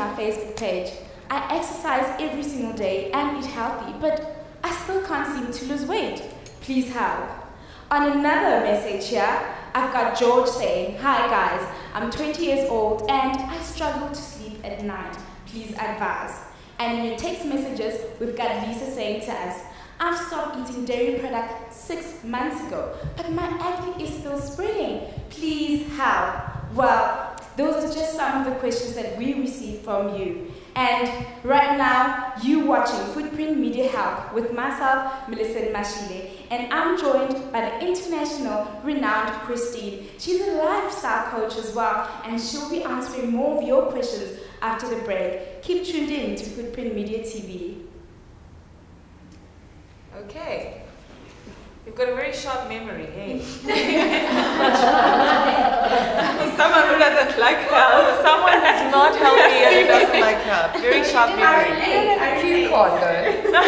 Facebook page. I exercise every single day and eat healthy, but I still can't seem to lose weight. Please help. On another message here, I've got George saying, Hi guys, I'm 20 years old and I struggle to sleep at night. Please advise. And in your text messages, we've got Lisa saying to us, I've stopped eating dairy products six months ago, but my acne is still spreading. Please help. Well, those are just some of the questions that we received from you. And right now, you watching Footprint Media Health with myself, Melissa Mashile, and I'm joined by the international renowned Christine. She's a lifestyle coach as well, and she'll be answering more of your questions after the break. Keep tuned in to Footprint Media TV. Okay. You've got a very sharp memory, hey? Someone who doesn't like health. Someone who's not healthy and doesn't like health. Very sharp memory. I Cue card though.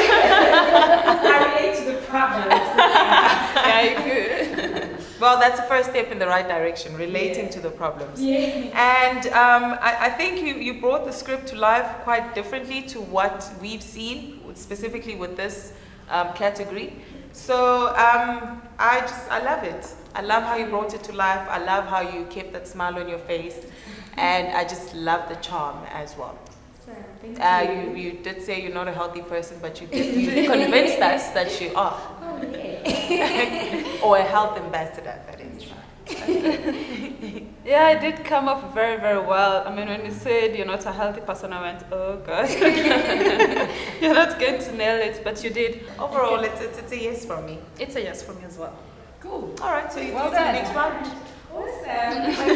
I relate to the problems. yeah, you could. Well, that's the first step in the right direction, relating to the problems. Yeah. And um, I, I think you, you brought the script to life quite differently to what we've seen, specifically with this um, category. So um, I just, I love it. I love how you brought it to life. I love how you kept that smile on your face. And I just love the charm as well. So, thank Uh, you. you, you did say you're not a healthy person, but you, did, you convinced us that you are. Oh, yeah. or a health ambassador, that is. Yeah, it did come off very, very well. I mean, when you said you're not a healthy person, I went, oh God. You're not going to nail it, but you did. Overall, it's, it's, it's a yes for me. It's a yes for me as well. Cool. All right, so you Well do the next round. Awesome.